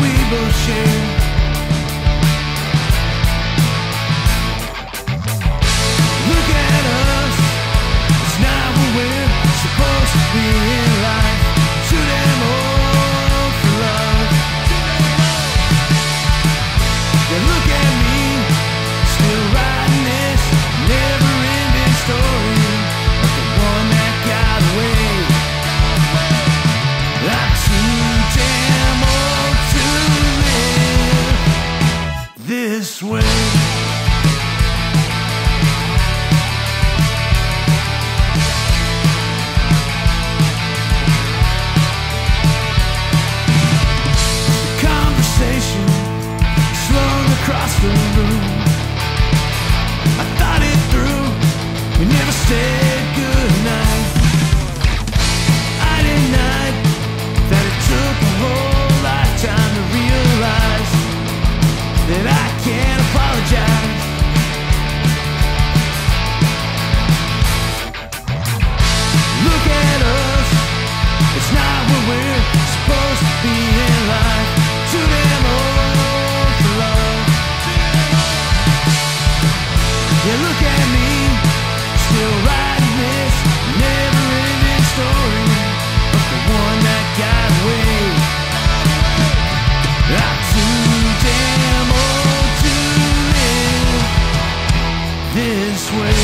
we will share. us. It's not what we're supposed to be in life. To them all for love. Yeah, look at me, still writing this never-ending story the one that got away. I'm too damn old to live this way.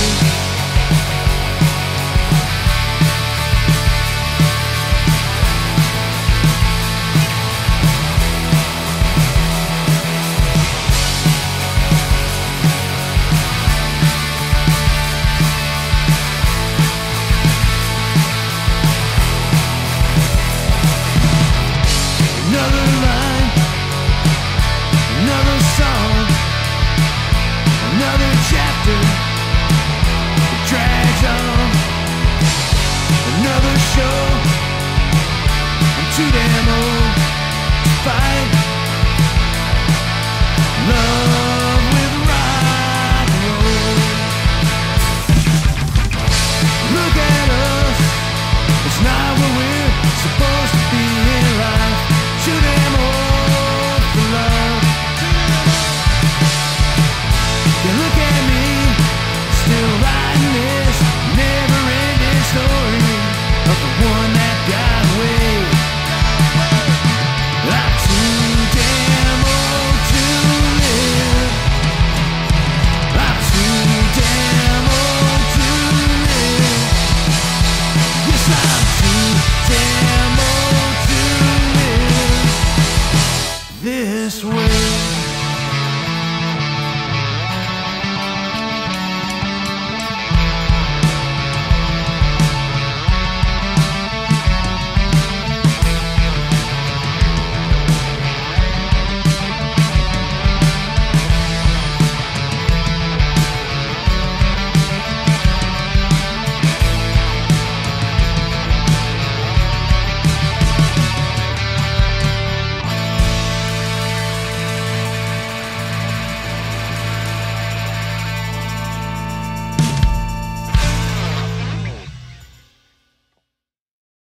supposed